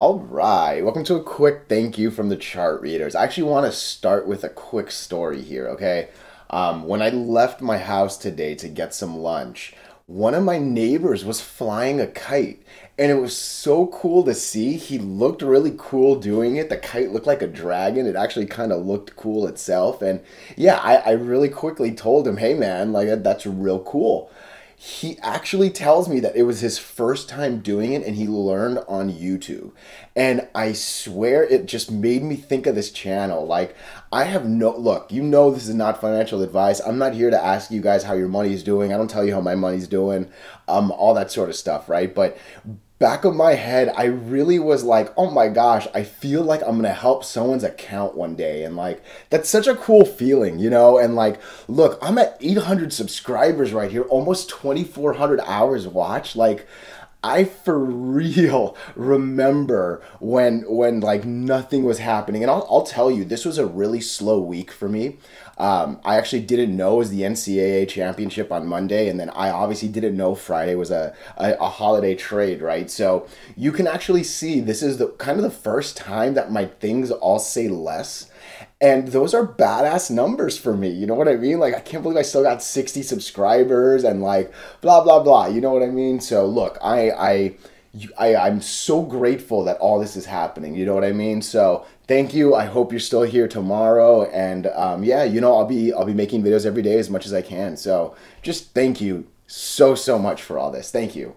All right, welcome to a quick thank you from the chart readers. I actually want to start with a quick story here, okay? Um, when I left my house today to get some lunch, one of my neighbors was flying a kite, and it was so cool to see. He looked really cool doing it. The kite looked like a dragon. It actually kind of looked cool itself. And yeah, I, I really quickly told him, hey man, like that's real cool he actually tells me that it was his first time doing it and he learned on YouTube. And I swear it just made me think of this channel. Like, I have no look, you know, this is not financial advice. I'm not here to ask you guys how your money is doing. I don't tell you how my money's doing, um, all that sort of stuff, right? But back of my head, I really was like, oh my gosh, I feel like I'm gonna help someone's account one day. And like, that's such a cool feeling, you know? And like, look, I'm at 800 subscribers right here, almost 2,400 hours watched. Like, I for real remember when when like nothing was happening, and I'll, I'll tell you this was a really slow week for me. Um, I actually didn't know it was the NCAA championship on Monday, and then I obviously didn't know Friday was a, a, a holiday trade, right? So you can actually see this is the kind of the first time that my things all say less and those are badass numbers for me. You know what I mean? Like, I can't believe I still got 60 subscribers and like blah, blah, blah. You know what I mean? So, look, I, I, I, I'm so grateful that all this is happening. You know what I mean? So thank you. I hope you're still here tomorrow. And um, yeah, you know, I'll be I'll be making videos every day as much as I can. So just thank you so so much for all this. Thank you.